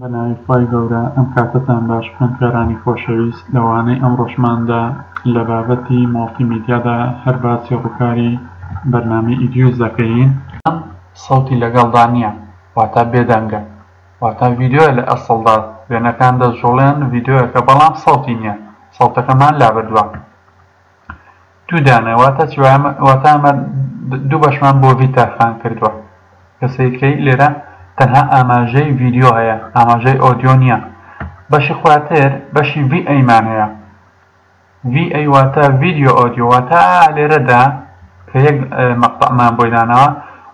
بە ناوی خوای گەورە ئەم کاتەتان باش خوێندکارانی خۆشەویست لە وانەی ئەمڕۆشماندا لە بابەتی مۆڵتی میدیادا هەر باسی ڕووکاری بەرنامەی ئیدیوز دەکەین. ئەم سەوتی لەگەڵدا نیە واتا بێدەنگە واتا ڤیدیۆیە لە ئەسڵدا وێنەکان دەجوڵێن ڤیدیۆیەکە بەڵام سەوتی نیە سەوتەکەمان لابردوە. دوو دانە واتا چی واتا ئەمە دوو بەشمان بۆ ڤیتا فان کردوە کە سەیر کەی لێرە تەنها ئاماژەی ڤیدیۆ هەیە ئاماژەی ئۆدیۆ نیە بەشی خواتر بەشی ڤی ئەی مان هەیە ڤی ئەی واتا ڤیدیۆ ئۆدیۆ واتا لێرەدا کە یەک مەقتەعمان بۆی داناوە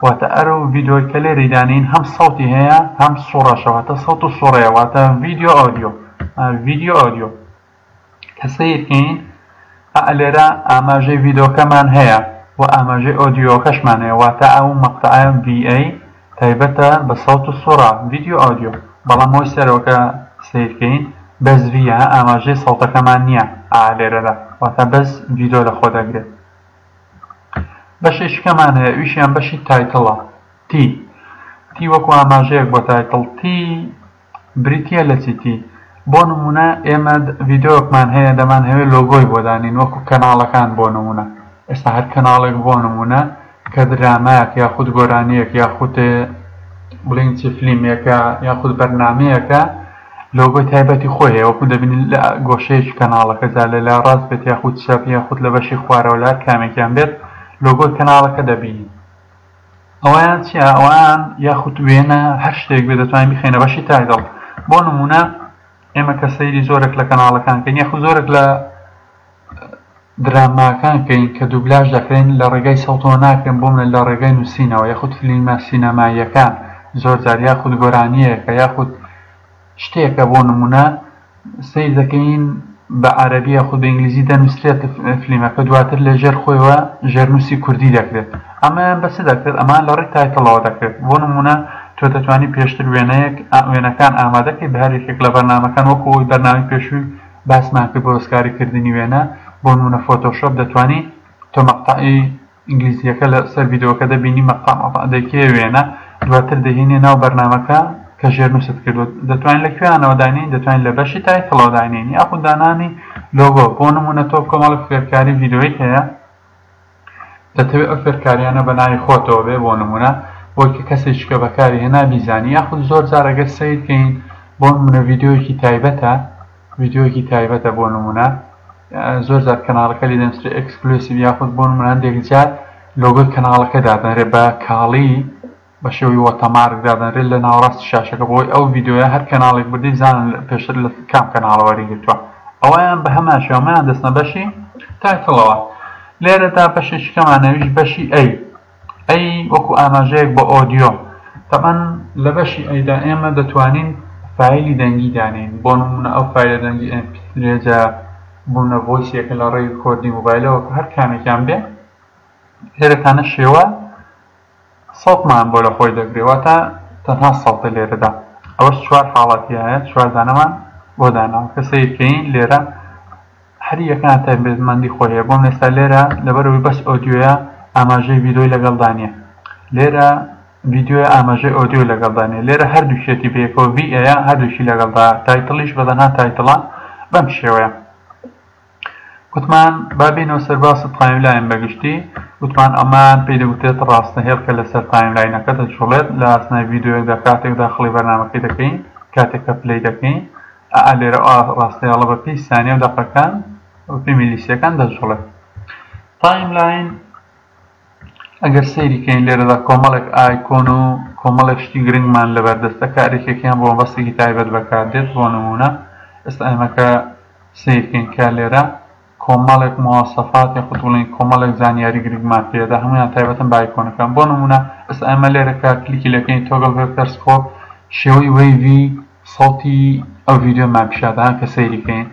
واتە ئەرو ڤیدۆی کە لێری دانین هەم سەوتی هەیە هەم سوڕەشەوە تە سەوت و سوڕەیە واتە ڤیدیۆ ئۆدیۆ ڤیدیۆ ئۆدیۆ کە سەیرکەین ئا لێرە ئاماژەی ڤیدۆکەمان هەیە و ئاماژەی ئۆدیۆکەشمان هەیە واتە ئەو مەقتەعە VA تایبەتە بە سەوت و سورە ڤیدیۆ ئۆدیۆ بەڵام ئەوەی سەرەوەکە سەیرکەین بەس V ە ئاماژەی سەوتەکەمان نیە ئا لێرەدا واتە بەس ڤیدۆ لەخۆدەگرێت بەشێکی کەمان هەیە ئویشیان بەشی تایتڵە T T وەکو ئاماژەیەک بۆ تایتڵ T بریتیە لە چیتی بۆ نمونە ئێمە ڤیدۆکمان هەیە دەمانهەوێ لۆگۆی بۆ دانێین وەکو کەناڵەکان بۆ نمونە ئێستا هەر کەناڵێک بۆ نمونە کە درامایەک یاخود گۆرانیەک یاخود بڵێن چی فلیمێکە یاخود بەرنمەیەکە لۆگۆی تایبەتی خۆی هەیە وەکو دەبینین لە گۆشەیەکی کەناڵەکە جا لە لا ڕاست بێت یاخود چەپ یاخود لە بەشی خوارەوە لە هەر کامێکیان بێت لۆگۆی کەناڵەکە دەبینین ئەوەیان چیە ئەوەیان یاخود وێنە هەر شتێک بێت دەتوانین بیخەینە بەشی تایتڵ بۆ نمونە ئێمە کە سەیری زۆرێک لە کەناڵەکان کەین یاخود زۆرێک لە دراماکان کەین کە دوبلاژ دەکرێن لە ڕێگای سەوتەوە ناکرێن بۆ منە لە ڕێگای نوسینەوە یاخود فلیمە سینەماییەکان زۆرجار یاخود گۆرانیەکە یاخود شتێکە بۆ نمونە سەیر دەکەین بە عەرەبی یاخود بە ئینگلیزی دەنوسرێت فلیمەکە دواتر لە ژێر خۆیەوە ژێرنوسی کوردی دەکرێت ئەمەیان بە چ دەکرێت ئەمە لە ڕێی تایتڵەوە دەکرێت بۆ نمونە تۆ دەتوانی پێشتر وێنەیەک وێنەکان ئامادە کەی بە هەر یەکێک لە بەرنامەکان وەکو ئەوەی بەرنامەی پێشوی باسمان کرد بۆ دەستکاری کردنی وێنە بۆ نمونە فۆتۆشۆپ دەتوانی تۆ مەقتەعی ئینگلیزیەکە لە سەر ڤیدۆکە دەبینی مەقام ئەڵا دەیکەیە وێنە دواتر دەیهێنیە ناو بەرنامەکە کە ژێرنوست کردوە دەتوانین لە کوێیانەوە داینێین دەتوانین لە بەشی تایتڵەوە داینێین یاخود دانانی لۆگۆ بۆ نمونە تۆ کۆمەڵێک فێرکاری ڤیدۆیت هەیە دەتەوێت ئەو فێرکاریانە بە ناوی خۆتەوە بێ بۆ نمونە بۆی کە کەسێکیکە بەکاری هێنا بیزانی یاخود زۆر جار ئەگەر سیرکەین بۆ نمونە ڤیدۆیەکی تایبەتە ڤیدۆیەکی تایبەتە بۆ نمونە زۆر جار کەناڵەکە لێ دەنووسرێت ئێکسکلوسیڤ یاخود بۆ نموونە هەندێک جار لۆگۆی کەناڵەکە دادەنرێت بە کاڵی بە شێوەی وۆتەمارک دادەنرێت لە ناوەڕاستی شاشەکە بۆی ئەو ڤیدیۆیە هەر کەناڵێک بردی بزانن پێشتر لە کام کەناڵە وەریگرتووە ئەویان بە هەمان شێوەمان دەستنە بەشی تایتڵەوە لێرەدا بەشێکی کەمانەویش بەشی ئەی ئەی وەکو ئاماژەیەک بۆ ئۆدیۆ تەبعەن لە بەشی ئەیدا ئێمە دەتوانین فایلی دەنگی دانێین بۆ نموونە ئەو فایلە دەنگی ئێم پی ترەی جا بوونە ڤۆیسێکە لە ڕێی ڕیکۆردی مۆبایلەوە کە هەر کامێکیان بێ لێرەتانە شێوە سەوتمان بۆ لە خۆی دەگرێ واتە تەنها سەوتە لێرەدا ئەوەش چوار حاڵەتی هەیە چوار دانەمان بۆ داناوە کە سەیرکەین لێرە هەر یەکەیان تایبەتمەندی خۆی هەیە بۆم ئێستا لێرە لەبەرئەوەی بەس ئۆدیۆیە ئاماژەی ڤیدۆی لەگەڵدا نیە لێرە ڤیدیۆیە ئاماژەی ئۆدیۆی لەگەڵدا نیە لێرە هەردووکیەتی بەیەکەوە ڤی ئەیە هەردووکی لەگەڵدا تایتڵیش بە تەنها تایتڵە بەم شێوەیە وتمان با بینەوە سەر باسی تایملاین بە گشتی وتمان ئەمان پێی دەوترێت ڕاستە هێڵکە لەسەر تایملاینەکە دەجوڵێت لە ئاسنای ڤیددیوەکدا کاتێکدا خڵی بەرنمەکەی دەکەین کاتێککە پلەی دەکەین ئا ئا لێرە ئا ڕاستەیاڵە بە پێی سانیە و دەقەکان و بە پێی میلیسیەکان دەجوڵێ تایم لاین ئەگەر سەیری کەین لێرەدا کۆمەڵێک ئایکۆن و کۆمەڵێک شتی گرنگمان لە بەردەستە کارێکێکیان بۆ بەستێکی تایبەت بەکاردێت بۆ نمونە ئێستا ئەمەکە سیرکەین کە لێرە کۆمەڵێک مواسەفات یاخود بڵێین کۆمەڵێک زانیاری گرنگمان پێیەدا هەموویان تایبەتن بە ئایکۆنەکان بۆ نموونە ئێستا ئێمە لێرە کە کلیکی لێکەین تۆگڵ ڤێکتەر سکۆپ شێوەی وەیڤی سەوتی ئەو ڤیدیۆمان پیشادا هەن کە سەیری کەین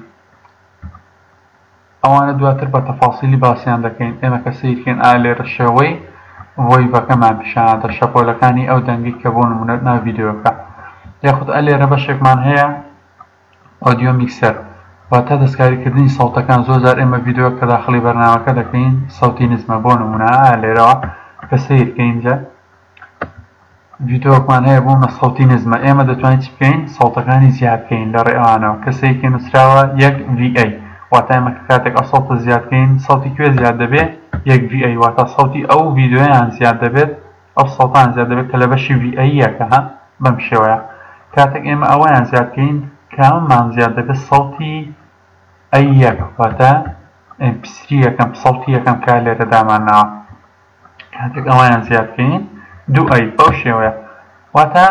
ئەوانە دواتر بە تەفاسیلی باسیان دەکەین ئێمە کە سەیر کەین ئا لێرە شێوەی وەیڤەکەمان پیشانەدە شەپۆلەکانی ئەو دەنگی کە بۆ نموونە ناو ڤیدیۆکە یاخود ئەلێرە بەشێکمان هەیە ئۆدیۆ میکسەر، واتە دەستکاریکردنی سەوتەکان، زۆر جار ئێمە ڤیدیۆیەک کە داخڵی بەرنامەکە دەکەین سەوتی نزمە بۆ نموونە ئا لێرەوە کە سەیرکەین جا ڤیدیۆکمان هەیە بۆ مە سەوتی نزمە ئێمە دەتوانین چ بکەین سەوتەکانی زیاد بکەین لە ڕێ ئەوانەوە کە سەیرکەین نووسراوە 1 VA واتە ئێمە کە کاتێک ئەو سەوتە زیاد بکەین سەوتی کوێ زیاد دەبێت 1 VA واتە سەوتی ئەو ڤیدیۆیان زیاد دەبێت ئەو سەدان زیاد دەبێت کە لە بەشی وی ئەی یەکە هەن بەم شێوەیە کاتێک ئێمە ئەوەیان زیاد کەین کامەمان زیاد دەبێت سەوتی ئەی یەک واتە ئێم پی سری یەکەم سەوتی یەکەم کە لێرە دامان ناوە کاتێک ئەوەیان زیاد کەین دوو ئەی بەو شێوەیە واتە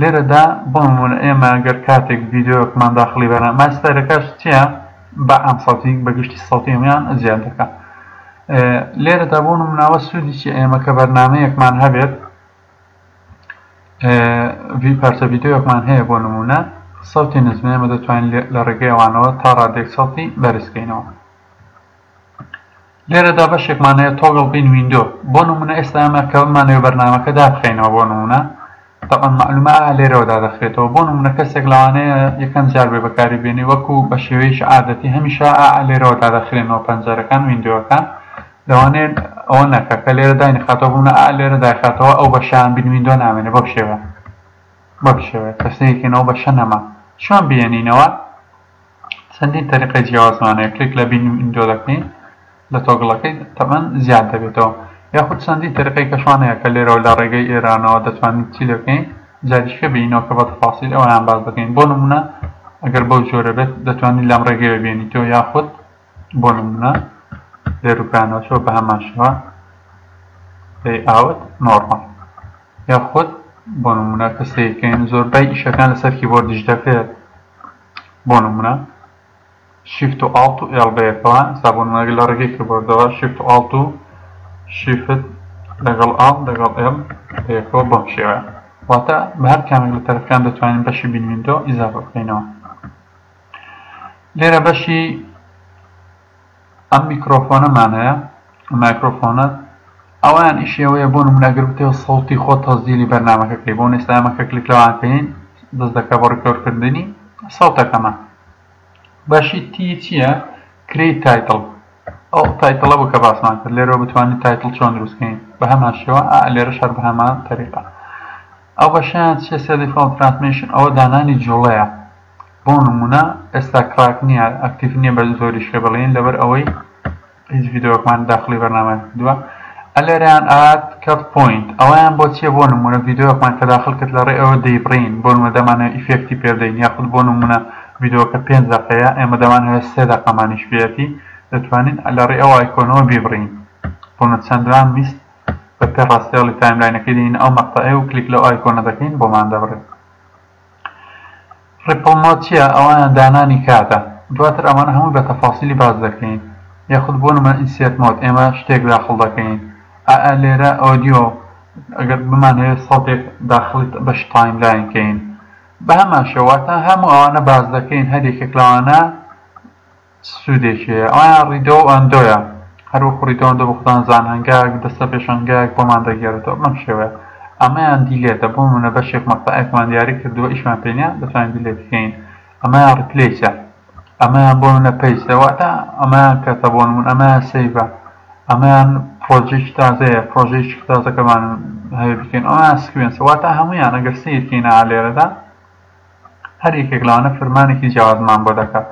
لێرەدا بۆ نمونە ئێمە گەر کاتێک ڤیدیۆکمان داخڵی بەرنامە ماستەرەکەش چیە بە ئام سەوتی بە گشتی سەوتی هەموان زیاد دەکا لێرەدا بۆ نموناوە سوودی چی ئێمە کە بەرنمەیەکمان هەبێت وی پارچە ڤیددیوەکمان هەیە بۆ نمونە سەوتی نزمە ئێمە دەتوانین لە ڕێگەیەوانەوە تا ڕادێک سەڵتی بەرزکەینەوە لێرەدا بەشێکمان هەیە تۆگڵ بین ویندۆ بۆ نمونە ئێستا ئێمە کە بمانەوێ بەرنامەکە دابخەینەوە بۆ نمونە تەبعەن مەعلومە ئا لێرەوە دادەخرێتەوە بۆ نمونە کەسێک لەوانەیە یەکەم جار بێ بەکاری بێنی وەکو بە شێوەیەکی عادەتی هەمیشە ئا لێرەوە دادەخرێنەوە پەنجەرەکان ویندۆکان لەوانەیە ئەوە نەکە کە لێرە داینخاتەوە بوونە ئا لێرە دایخاتەوە ئەو بەشیان بین ویندۆ نامێنێ بەم شێوە بەم شێوە کەسێکێنەوە بەشە نەما چۆن بێنینەوە چەندین تەریقەی جیاوازمان هەیە کلک لە بینیم ئیندۆ دەکەین لە تۆگڵەکەی تەمەن زیاد دەبێتەوە یاخود چەندین تەریقەی کەشمان هەیە کە لێرەوە لە ڕێگەی ئێرانەوە دەتوانین چی لێبکەین جاریش کە بینینەوە کە بە تەفاسیل ئەوەیان باس دەکەین بۆ نمونە ئەگەر بەو جۆرە بێت دەتوانین لەم ڕێگەیە بێنیتەوە یاخود بۆ نمونە لێروکانەوە چۆ بە هەمان شێوە لی ئاوت نۆرماڵ یاخود بۆ نمونە کە سیرکەین زۆربەی ئیشەکان لەسەر کیبۆردیش دەکرێت بۆ نمونە شیفت و ئاڵت و ئێڵ بەیەکەوە ئێستا بۆ نمونە ئەگەر لە ڕێگەی کیبۆردەوە شیفت و ئاڵت و شیفت لەگەڵ ئاڵت لەگەڵ ئێڵ بەیەکەوە بەم شێوەیە واتە بە هەر کامێک لە تەرەفەکان دەتوانین بەشی بین ویندۆ ئیزافە بکەینەوە لێرە بەشی ئەم میکرۆفۆنەمانەیە مایکرۆفۆنەت ئەوەیان ئیشی ئەوەیە بۆ نمونە ئەگەر بتەوێت سەوتی خۆت تەسجیلی بەرنامەکە کەی بۆ من ئێستا ئەمە کە کلیک لەوان کەین دەست دەکا بۆ ڕیکۆرد کردنی سەوتەکەمان باشی تی چیە کریت تایتڵ ئەو تایتڵە بوو کە باسمان کرد لێرەوە بتوانین تایتڵ چۆن دروست کەین بە هەمان شێوە ئا لێرەش هەر بە هەمان تەریقە ئەو بەشیان چیە سێ دیفاڵت ترانسمیشن ئەوە دانانی جوڵەیە بۆ نموونە ئێستا کراک نییە ئەکتیڤ نییە بە زۆریش کە بڵێین لەبەر ئەوەی هیچ ڤیدیۆکمان داخلی بەرنامەیان کردووە ئەلێرەیان ئات کەف پۆینت ئەوەیان بۆ چیە بۆ نمونە ڤیدیۆکمان کە داخل کرد لەڕێ ئەوە دەیبڕین بۆ نمە دەمانە ئیفێکتی پێبدەین یاخود بۆ نمونە ڤیدیۆکە پێنج دەقەیە ئێمە دەمانەوێت سێ دەقەمانیش پێەتی دەتوانین لەڕێ ئەو ئایکۆنەوە بیبڕین بۆنە چەندران میست بە پێ ڕاستێڵی تایملاینەکەی دێنین ئەو مەقتەعەیە و کلیک لەو ئایکۆنە دەکەین بۆمان دەبڕێت ڕیپڵ مۆد چیە ئەوانە دانانی کاتە دواتر ئەمانە هەمووی بە تەفاسیلی باس دەکەین یاخود بۆ نمونە ئینسێرت مۆد ئێمە شتێک داخڵ دەکەین ئا لێرە ئۆدیۆ گەر بمانەوێت سەوتێک داخڵ بەشی تایم لاین کەین بەهەمان شێوە واتە هەموو ئەوانە باس دەکەین هەر یەکێک لەوانە چ سودێکی هەیە ئەوان ڕیدۆ و ئەندۆیە هەر وەکو ڕیدۆ ئەندۆ بە خودان زانهنگاوێک دەستە پێشەنگایەک بۆمان دەگێرێتەوە بەم شێوەیە ئەمەیان دیلێتە بۆ نمونە بەشێک مەقتەعێکمان دیاری کردوە ئیشمان پێ نیە دەتوانین دیلێت کەین ئەمەیان ڕیپلەیسە ئەمەیان بۆ نمونە پەیستە واتە ئەمەیان کەتە بۆ نمونە ئەمەیان سەیڤە ئەمەیان پڕۆجێکی تازەیە پڕۆژەیەکی تازەکەمان هەیە بکەین ئەمەیان سکوێنسە واتە هەموویان ئەگەر سەیرکەینە لێرەدا هەر یەکێک لەوانە فرمانێکی جیاوازمان بۆ دەکات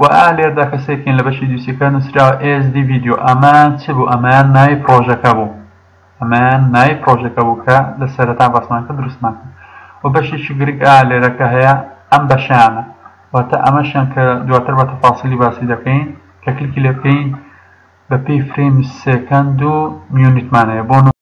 وە ئا لێردا کە سەیرکەین لە بەشی دووسیەکە نوسراوە asd video ئەمە چ بوو ئەمەیان ناوی پڕۆژەکە بوو ئەمەیان ناوی پڕۆژەکە بوو کە لە سەرەتا باستمان کرد دروستمان کرد وە بەشێکی گرنگ ئا لێرە کە هەیە ئەم بەشانە واتە ئەمەشیان کە دواتر بە تەفاسیلی باسی دەکەین کە کلیکی لێ بکەین بە پێی فرەیمی سێکەند و میونیتمان هەیە بۆ